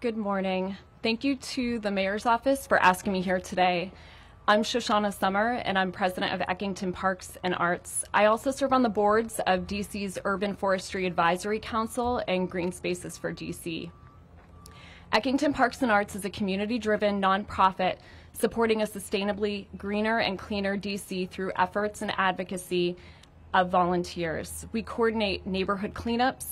Good morning. Thank you to the Mayor's Office for asking me here today. I'm Shoshana Summer, and I'm president of Eckington Parks and Arts. I also serve on the boards of DC's Urban Forestry Advisory Council and Green Spaces for DC. Eckington Parks and Arts is a community-driven nonprofit supporting a sustainably greener and cleaner DC through efforts and advocacy of volunteers. We coordinate neighborhood cleanups,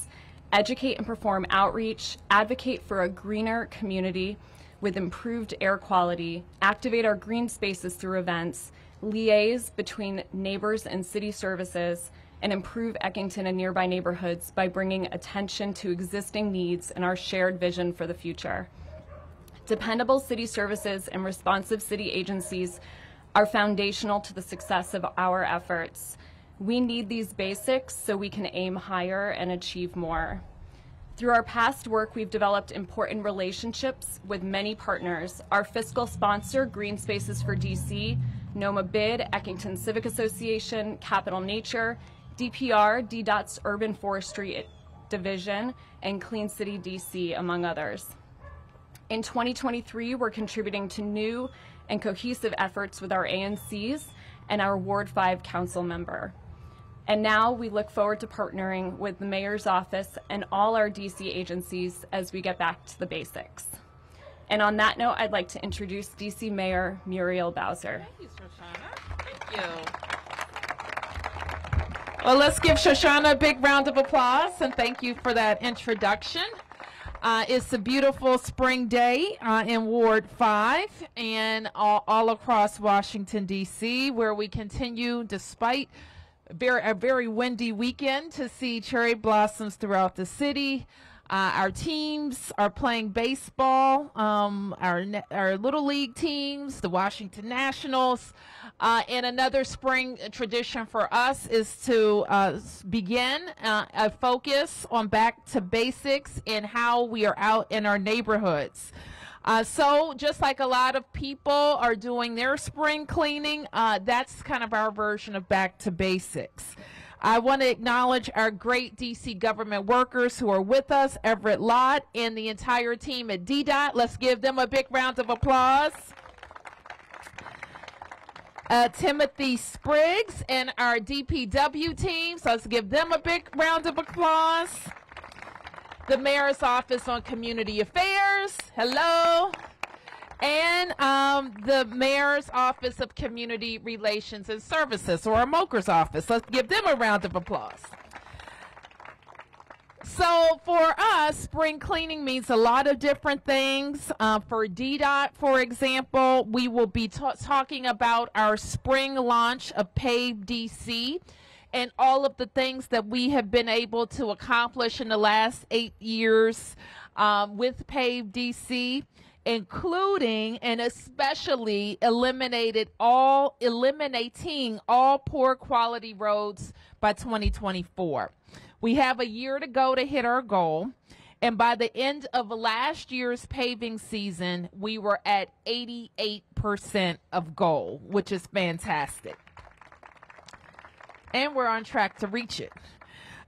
educate and perform outreach, advocate for a greener community, with improved air quality, activate our green spaces through events, liaise between neighbors and city services, and improve Eckington and nearby neighborhoods by bringing attention to existing needs and our shared vision for the future. Dependable city services and responsive city agencies are foundational to the success of our efforts. We need these basics so we can aim higher and achieve more. Through our past work, we've developed important relationships with many partners. Our fiscal sponsor, Green Spaces for DC, NOMA BID, Eckington Civic Association, Capital Nature, DPR, DDOT's Urban Forestry Division, and Clean City DC, among others. In 2023, we're contributing to new and cohesive efforts with our ANCs and our Ward 5 council member. And now we look forward to partnering with the Mayor's Office and all our DC agencies as we get back to the basics. And on that note, I'd like to introduce DC Mayor Muriel Bowser. Thank you, Shoshana. Thank you. Well, let's give Shoshana a big round of applause and thank you for that introduction. Uh, it's a beautiful spring day uh, in Ward 5 and all, all across Washington, D.C., where we continue, despite very a very windy weekend to see cherry blossoms throughout the city. Uh, our teams are playing baseball. Um, our our little league teams, the Washington Nationals, uh, and another spring tradition for us is to uh, begin uh, a focus on back to basics and how we are out in our neighborhoods. Uh, so, just like a lot of people are doing their spring cleaning, uh, that's kind of our version of back to basics. I want to acknowledge our great DC government workers who are with us, Everett Lott and the entire team at DDOT. Let's give them a big round of applause. Uh, Timothy Spriggs and our DPW team. So let's give them a big round of applause the Mayor's Office on Community Affairs. Hello. And um, the Mayor's Office of Community Relations and Services, or our MOCR's office. Let's give them a round of applause. So for us, spring cleaning means a lot of different things. Uh, for DDOT, for example, we will be talking about our spring launch of Pave DC and all of the things that we have been able to accomplish in the last eight years um, with PAVE DC, including and especially eliminated all eliminating all poor quality roads by 2024. We have a year to go to hit our goal. And by the end of last year's paving season, we were at 88% of goal, which is fantastic and we're on track to reach it.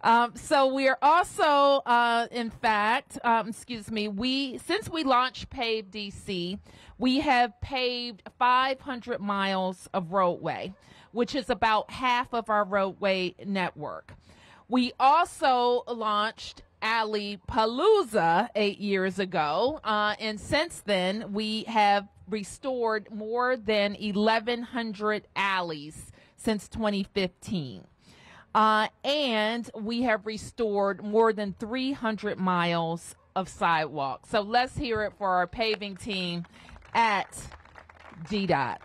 Um, so we are also, uh, in fact, um, excuse me, we since we launched Pave DC, we have paved 500 miles of roadway, which is about half of our roadway network. We also launched Alley Palooza eight years ago, uh, and since then we have restored more than 1,100 alleys since 2015. Uh, and we have restored more than 300 miles of sidewalk. So let's hear it for our paving team at DDOT.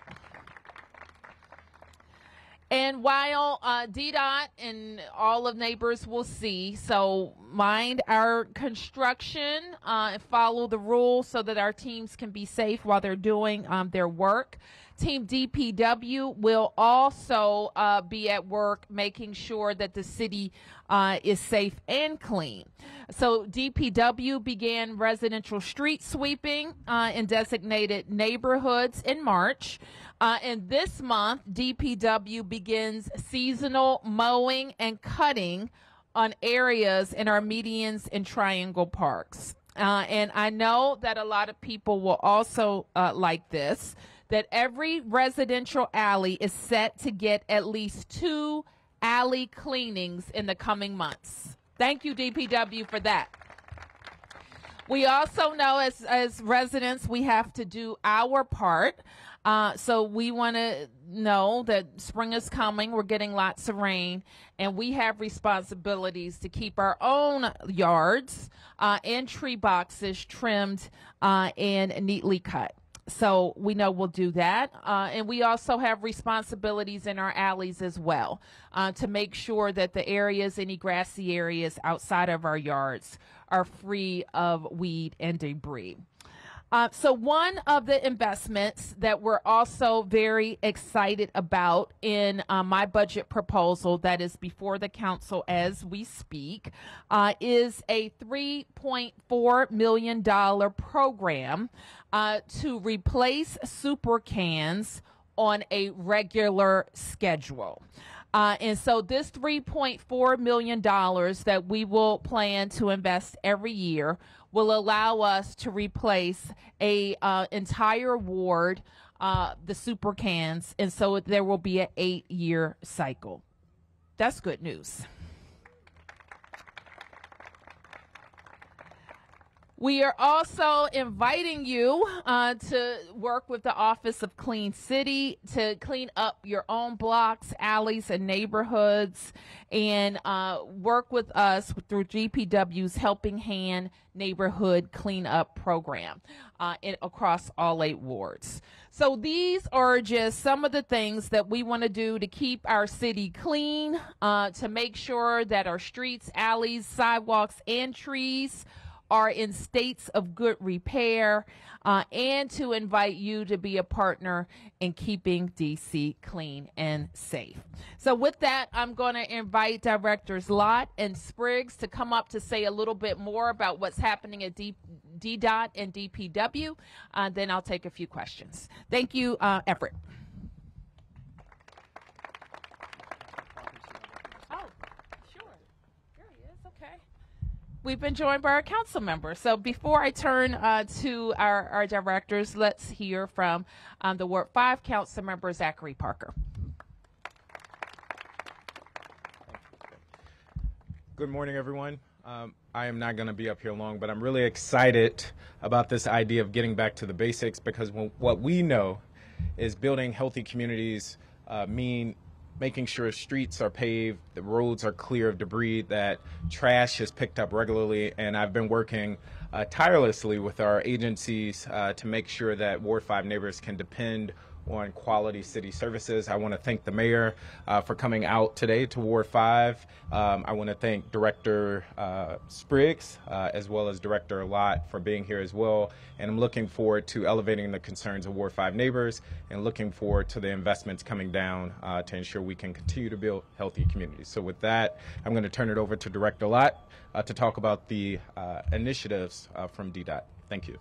And while uh, DDOT and all of neighbors will see, so mind our construction uh, and follow the rules so that our teams can be safe while they're doing um, their work. Team DPW will also uh, be at work making sure that the city uh, is safe and clean. So, DPW began residential street sweeping uh, in designated neighborhoods in March. Uh, and this month, DPW begins seasonal mowing and cutting on areas in our medians and triangle parks. uh, and I know that a lot of people will also uh, like this, that every residential alley is set to get at least two alley cleanings in the coming months. Thank you, DPW, for that. We also know as, as residents, we have to do our part. Uh, so we want to know that spring is coming. We're getting lots of rain, and we have responsibilities to keep our own yards uh, and tree boxes trimmed uh, and neatly cut. So we know we'll do that. Uh, and we also have responsibilities in our alleys as well uh, to make sure that the areas, any grassy areas outside of our yards, are free of weed and debris. Uh, so, one of the investments that we're also very excited about in uh, my budget proposal that is before the council as we speak uh, is a $3.4 million program uh, to replace super cans on a regular schedule. Uh, and so this $3.4 million that we will plan to invest every year will allow us to replace a uh, entire ward, uh, the super cans, and so there will be an eight year cycle. That's good news. We are also inviting you uh, to work with the Office of Clean City to clean up your own blocks, alleys, and neighborhoods, and uh, work with us through DPW's Helping Hand Neighborhood Cleanup Program uh, in, across all eight wards. So these are just some of the things that we want to do to keep our city clean, uh, to make sure that our streets, alleys, sidewalks, and trees are in states of good repair, uh, and to invite you to be a partner in keeping DC clean and safe. So, with that, I'm going to invite Directors Lott and Spriggs to come up to say a little bit more about what's happening at D- DDOT and DPW. Uh, then I'll take a few questions. Thank you, uh, Everett. We've been joined by our council members. So before I turn uh, to our, our directors, let's hear from um, the Ward 5 council member, Zachary Parker. Good morning, everyone. Um, I am not going to be up here long, but I'm really excited about this idea of getting back to the basics because what we know is building healthy communities uh, mean making sure streets are paved, the roads are clear of debris, that trash is picked up regularly. And I've been working uh, tirelessly with our agencies uh, to make sure that Ward 5 neighbors can depend on quality city services. I want to thank the mayor uh, for coming out today to Ward 5. Um, I want to thank Director uh, Spriggs uh, as well as Director Lott for being here as well. And I'm looking forward to elevating the concerns of Ward 5 neighbors and looking forward to the investments coming down uh, to ensure we can continue to build healthy communities. So, with that, I'm going to turn it over to Director Lott uh, to talk about the uh, initiatives from DDOT. Thank you.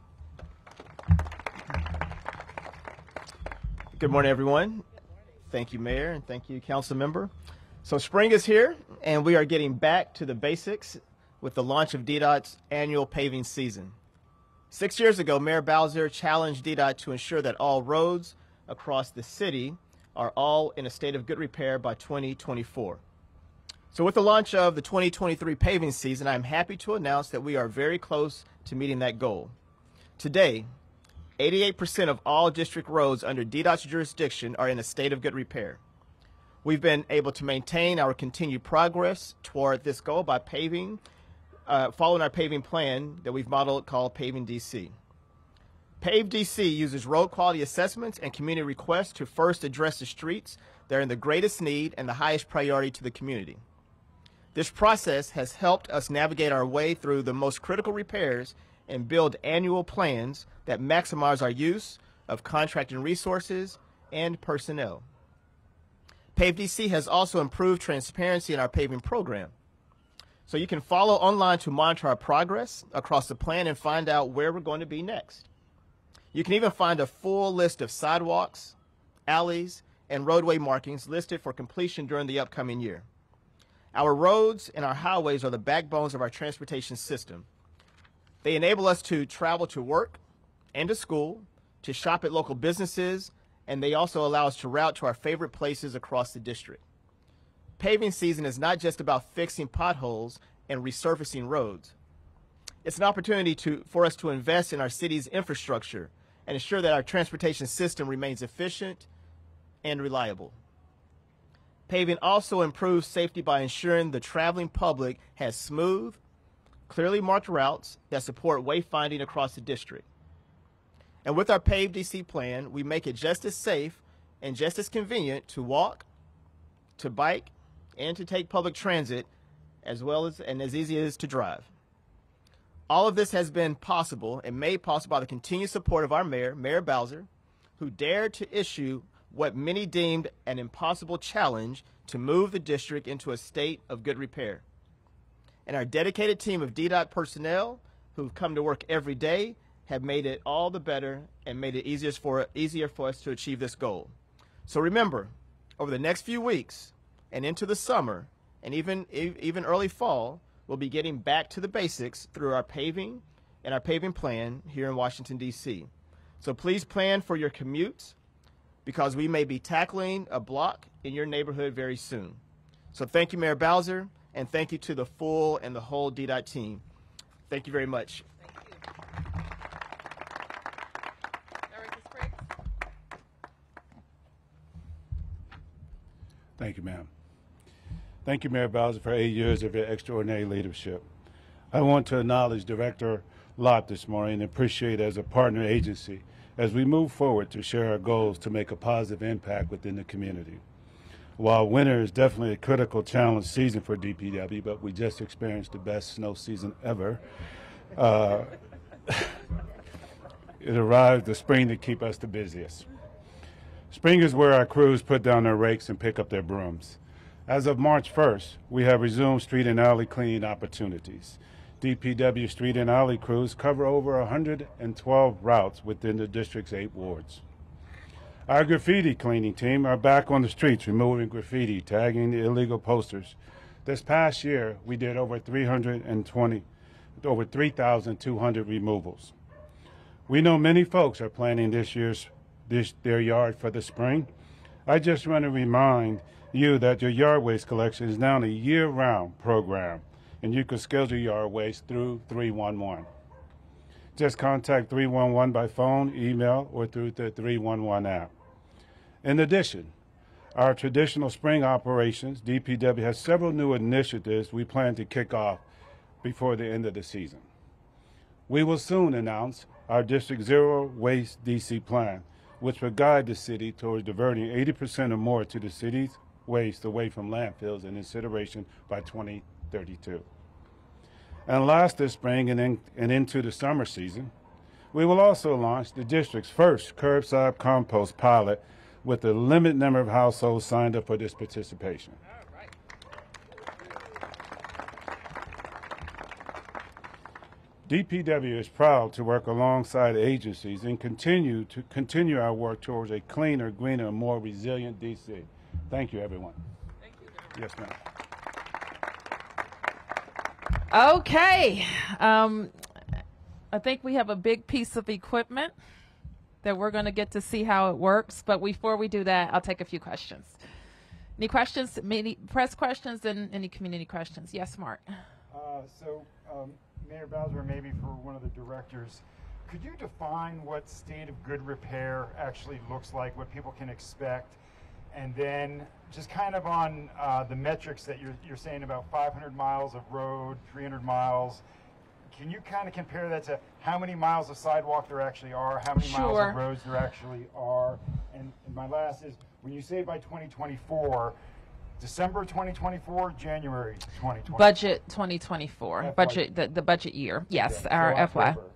Good morning, everyone. Thank you, Mayor, and thank you, Council Member. So spring is here, and we are getting back to the basics with the launch of DDOT's annual paving season. Six years ago, Mayor Bowser challenged DDOT to ensure that all roads across the city are all in a state of good repair by 2024. So with the launch of the 2023 paving season, I'm happy to announce that we are very close to meeting that goal. Today, 88% of all district roads under DDOT's jurisdiction are in a state of good repair. We've been able to maintain our continued progress toward this goal by paving, uh, following our paving plan that we've modeled called Paving DC. Pave DC uses road quality assessments and community requests to first address the streets that are in the greatest need and the highest priority to the community. This process has helped us navigate our way through the most critical repairs and build annual plans that maximize our use of contracting resources and personnel. PaveDC has also improved transparency in our paving program. So you can follow online to monitor our progress across the plan and find out where we're going to be next. You can even find a full list of sidewalks, alleys, and roadway markings listed for completion during the upcoming year. Our roads and our highways are the backbones of our transportation system. They enable us to travel to work and to school, to shop at local businesses, and they also allow us to route to our favorite places across the district. Paving season is not just about fixing potholes and resurfacing roads. It's an opportunity to, for us to invest in our city's infrastructure and ensure that our transportation system remains efficient and reliable. Paving also improves safety by ensuring the traveling public has smooth, clearly marked routes that support wayfinding across the district. And with our PaveDC plan, we make it just as safe and just as convenient to walk, to bike, and to take public transit as well as and as easy as to drive. All of this has been possible and made possible by the continued support of our mayor, Mayor Bowser, who dared to issue what many deemed an impossible challenge to move the district into a state of good repair. And our dedicated team of DDOT personnel who've come to work every day have made it all the better and made it easier for, easier for us to achieve this goal. So remember, over the next few weeks and into the summer and even, even early fall, we'll be getting back to the basics through our paving and our paving plan here in Washington, D.C. So please plan for your commutes because we may be tackling a block in your neighborhood very soon. So thank you, Mayor Bowser, and thank you to the full and the whole DDOT team. Thank you very much. Thank you, ma'am. Thank you, Mayor Bowser, for eight years of your extraordinary leadership. I want to acknowledge Director Lott this morning and appreciate as a partner agency as we move forward to share our goals to make a positive impact within the community. While winter is definitely a critical challenge season for DPW, but we just experienced the best snow season ever. Uh, it arrives the spring to keep us the busiest. Spring is where our crews put down their rakes and pick up their brooms. As of March 1st, we have resumed street and alley cleaning opportunities. DPW street and alley crews cover over 112 routes within the district's eight wards. Our graffiti cleaning team are back on the streets removing graffiti, tagging the illegal posters. This past year, we did over 320, over 3,200 removals. We know many folks are planning this year's this, their yard for the spring. I just want to remind you that your yard waste collection is now a year-round program and you can schedule yard waste through 311. Just contact 311 by phone, email, or through the 311 app. In addition, our traditional spring operations, DPW has several new initiatives we plan to kick off before the end of the season. We will soon announce our District Zero Waste DC plan, which will guide the city towards diverting 80% or more to the city's waste away from landfills and incineration by 2032. And last this spring and, in, and into the summer season, we will also launch the district's first curbside compost pilot with a limited number of households signed up for this participation. DPW is proud to work alongside agencies and continue to continue our work towards a cleaner, greener, more resilient DC. Thank you, everyone. Thank you. Yes, ma'am. Okay. Um, I think we have a big piece of equipment that we're going to get to see how it works. But before we do that, I'll take a few questions. Any questions? Any press questions and any community questions? Yes, Mark. Uh, so, um, Mayor Bowser, maybe for one of the directors, could you define what state of good repair actually looks like, what people can expect? And then just kind of on uh, the metrics that you're, you're saying about 500 miles of road, 300 miles, can you kind of compare that to how many miles of sidewalk there actually are, how many miles of roads there actually are? And, and my last is, when you say by 2024, December 2024, January 2024? Budget 2024. FY. Budget the, the budget year. Yes, Okay, our so FY. October.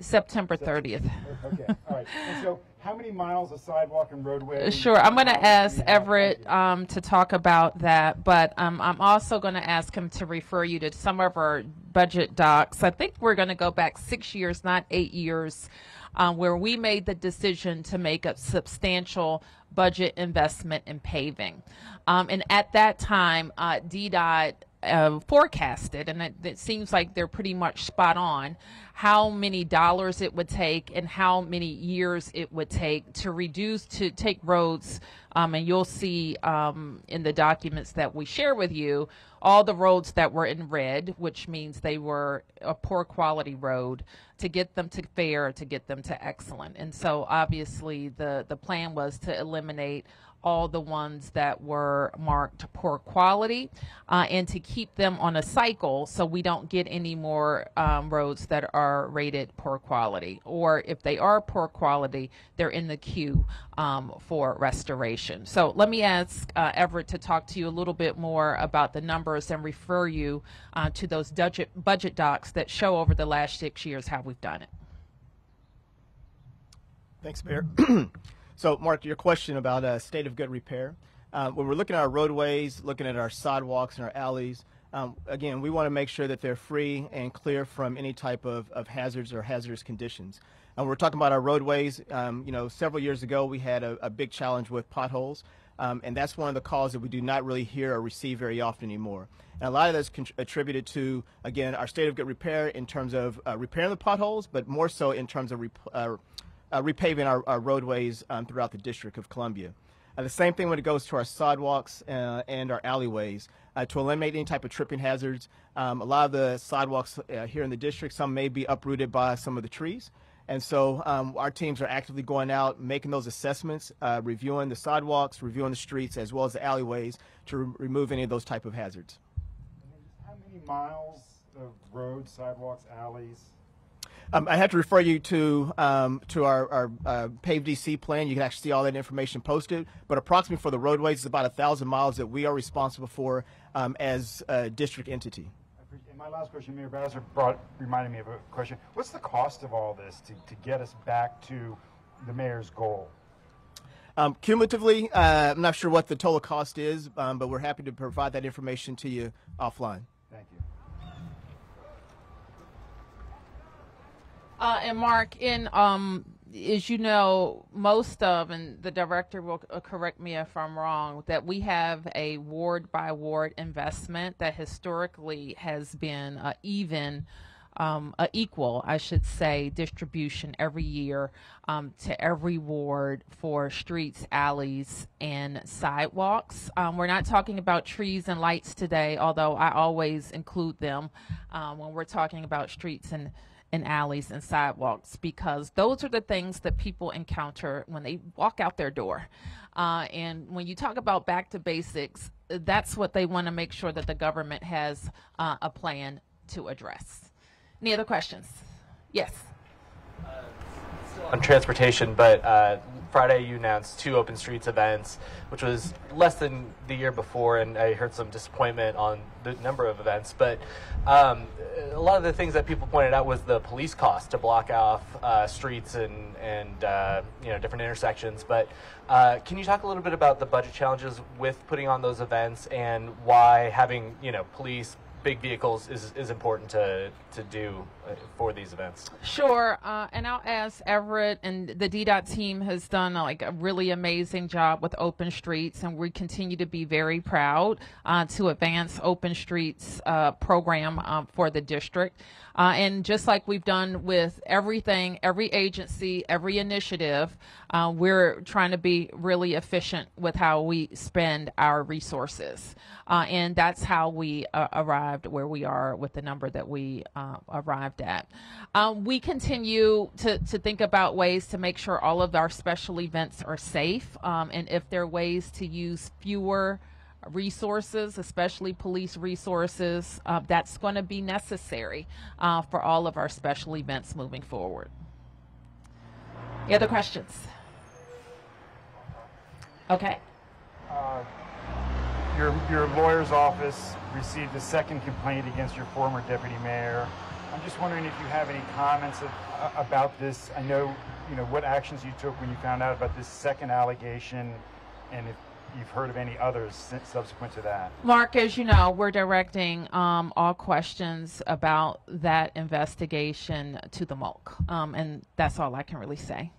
September 30th. Okay, all right. And so, how many miles of sidewalk and roadway? Sure, I'm going to ask? Everett um, to talk about that, but um, I'm also going to ask him to refer you to some of our budget docs. I think we're going to go back six years, not eight years, um, where we made the decision to make a substantial budget investment in paving. Um, and at that time, uh, DDOT uh, forecasted, and it, it seems like they're pretty much spot on, how many dollars it would take and how many years it would take to reduce to take roads. Um, and you'll see um, in the documents that we share with you all the roads that were in red, which means they were a poor quality road, to get them to fair, to get them to excellent. And so obviously the, the plan was to eliminate all the ones that were marked poor quality uh, and to keep them on a cycle so we don't get any more um, roads that are rated poor quality. Or if they are poor quality, they're in the queue um, for restoration. So let me ask uh, Everett to talk to you a little bit more about the numbers and refer you uh, to those budget, budget docs that show over the last six years how we've done it. Thanks, Mayor. So, Mark, your question about uh, state of good repair. Uh, when we're looking at our roadways, looking at our sidewalks and our alleys, um, again, we want to make sure that they're free and clear from any type of, of hazards or hazardous conditions. And we're talking about our roadways. Um, you know, several years ago, we had a, a big challenge with potholes. Um, and that's one of the calls that we do not really hear or receive very often anymore. And a lot of that's attributed to, again, our state of good repair in terms of uh, repairing the potholes, but more so in terms of uh, uh, repaving our, our roadways um, throughout the District of Columbia. Uh, the same thing when it goes to our sidewalks uh, and our alleyways uh, to eliminate any type of tripping hazards. Um, a lot of the sidewalks uh, here in the district, some may be uprooted by some of the trees. And so um, our teams are actively going out, making those assessments, uh, reviewing the sidewalks, reviewing the streets, as well as the alleyways to re- remove any of those type of hazards. How many miles of roads, sidewalks, alleys um, I have to refer you to um, to our, our uh, PaveDC plan. You can actually see all that information posted. But approximately for the roadways, it's about a thousand miles that we are responsible for um, as a district entity. And my last question, Mayor Bowser, brought reminded me of a question. What's the cost of all this to, to get us back to the mayor's goal? Um, cumulatively, uh, I'm not sure what the total cost is, um, but we're happy to provide that information to you offline. Thank you. Uh, and Mark, in um, as you know, most of, and the director will uh, correct me if I'm wrong, that we have a ward by ward investment that historically has been uh, even. Um, a equal, I should say, distribution every year um, to every ward for streets, alleys, and sidewalks. Um, we're not talking about trees and lights today, although I always include them um, when we're talking about streets and and alleys and sidewalks because those are the things that people encounter when they walk out their door. Uh, and when you talk about back to basics, that's what they want to make sure that the government has uh, a plan to address. Any other questions? Yes. on transportation, but uh, Friday you announced two open streets events, which was less than the year before, and I heard some disappointment on the number of events. But um, a lot of the things that people pointed out was the police cost to block off uh, streets and and uh, you know different intersections. But uh, can you talk a little bit about the budget challenges with putting on those events and why having you know police big vehicles is, is important to, to do uh, for these events. Sure, uh, and I'll ask Everett and the DDOT team has done uh, like a really amazing job with Open Streets, and we continue to be very proud uh, to advance Open Streets uh, program um, for the district. And just like we've done with everything, every agency, every initiative, we're trying to be really efficient with how we spend our resources. And that's how we uh, arrived where we are with the number that we uh, arrived at. Um, we continue to, to think about ways to make sure all of our special events are safe. Um, and if there are ways to use fewer resources, especially police resources, uh, that's going to be necessary uh, for all of our special events moving forward. Any other questions? Okay. Your, your lawyer's office received a second complaint against your former deputy mayor. I'm just wondering if you have any comments of, uh, about this. I know, you know, what actions you took when you found out about this second allegation, and if you've heard of any others since, subsequent to that. Mark, as you know, we're directing um, all questions about that investigation to the MOLC, um, and that's all I can really say.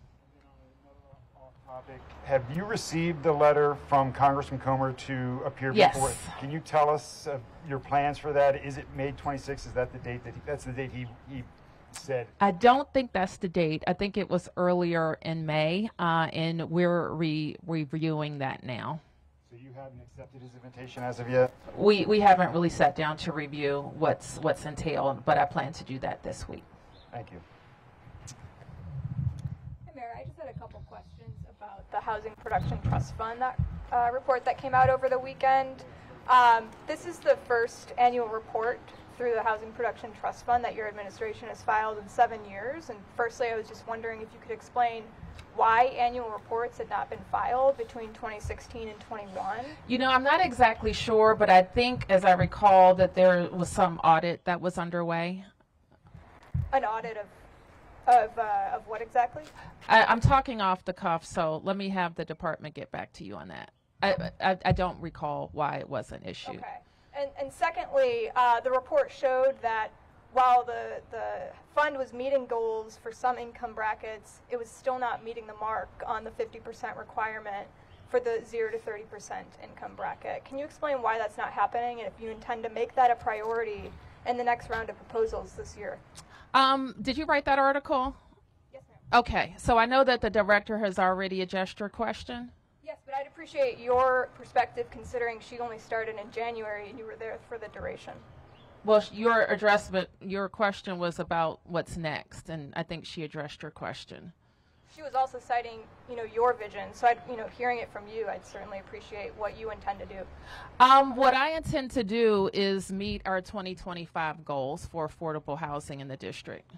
Topic. Have you received the letter from Congressman Comer to appear Yes. before? Can you tell us uh, your plans for that? Is it May 26th? Is that the date that he, that's the date he, he said? I don't think that's the date. I think it was earlier in May, uh, and we're re- reviewing that now. So you haven't accepted his invitation as of yet? We we haven't really sat down to review what's what's entailed, but I plan to do that this week. Thank you. Hey, Mayor, I just had a couple questions about the Housing Production Trust Fund that uh, report that came out over the weekend. Um, this is the first annual report through the Housing Production Trust Fund that your administration has filed in seven years. And firstly, I was just wondering if you could explain why annual reports had not been filed between 2016 and 21. You know, I'm not exactly sure, but I think, as I recall, that there was some audit that was underway. An audit of of uh, of what exactly? I, I'm talking off the cuff, so let me have the department get back to you on that. I I, I don't recall why it was an issue. Okay. And, and secondly, uh, the report showed that while the, the fund was meeting goals for some income brackets, it was still not meeting the mark on the 50% requirement for the 0 to 30% income bracket. Can you explain why that's not happening and if you intend to make that a priority in the next round of proposals this year? Um, did you write that article? Yes, ma'am. Okay, so I know that the director has already addressed your question. Yes, but I'd appreciate your perspective considering she only started in January and you were there for the duration. Well, your addressment, your question was about what's next, and I think she addressed your question. She was also citing, you know, your vision. So, I'd, you know, hearing it from you, I'd certainly appreciate what you intend to do. Um, what I intend to do is meet our 2025 goals for affordable housing in the district.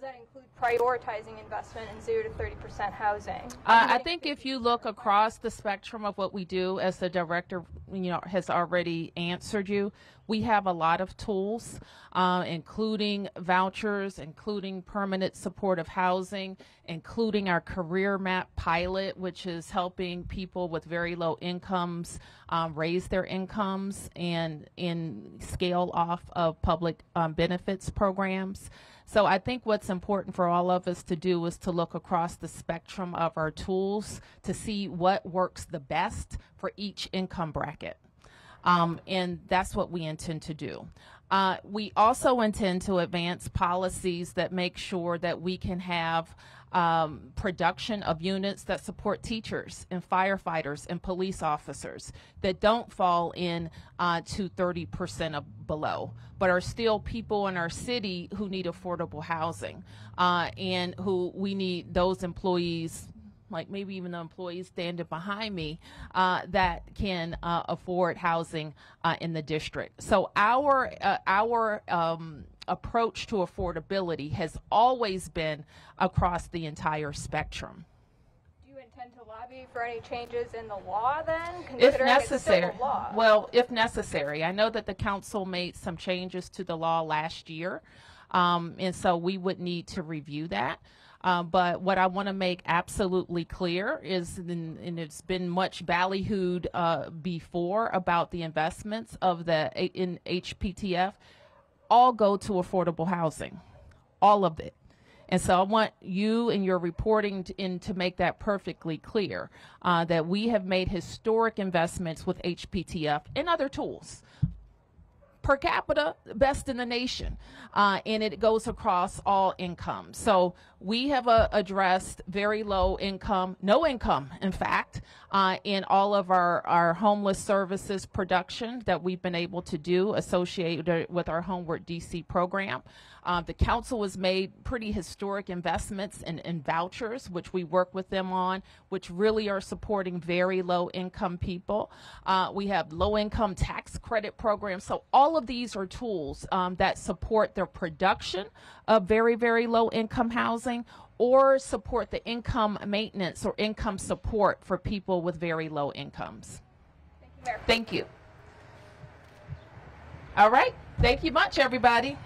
Does that include prioritizing investment in zero to thirty percent housing? Uh, I think if you look across the spectrum of what we do, as the director, you know, has already answered you, we have a lot of tools, uh, including vouchers, including permanent supportive housing, including our career map pilot, which is helping people with very low incomes um, raise their incomes and in scale off of public um, benefits programs. So I think what's important for all of us to do is to look across the spectrum of our tools to see what works the best for each income bracket. Um, and that's what we intend to do. Uh, we also intend to advance policies that make sure that we can have um, production of units that support teachers and firefighters and police officers that don't fall in uh, to 30% of below, but are still people in our city who need affordable housing uh, and who we need those employees like maybe even the employees standing behind me uh, that can uh, afford housing uh, in the district. So our uh, our um, approach to affordability has always been across the entire spectrum. Do you intend to lobby for any changes in the law then? If considering it's still necessary, law? well, if necessary, I know that the council made some changes to the law last year, um, and so we would need to review that. Um, but what I want to make absolutely clear is, and, and it's been much ballyhooed uh, before about the investments of the in HPTF, all go to affordable housing, all of it. And so I want you and your reporting to, in to make that perfectly clear uh, that we have made historic investments with HPTF and other tools. Per capita, best in the nation, uh, and it goes across all incomes. So we have uh, addressed very low income, no income, in fact, uh, in all of our, our homeless services production that we've been able to do associated with our Homeward DC program. Uh, the council has made pretty historic investments in, in vouchers, which we work with them on, which really are supporting very low income people. Uh, we have low income tax credit programs. So all of these are tools um, that support their production of very, very low income housing or support the income maintenance or income support for people with very low incomes. Thank you, Mayor. Thank you. All right. Thank you much, everybody.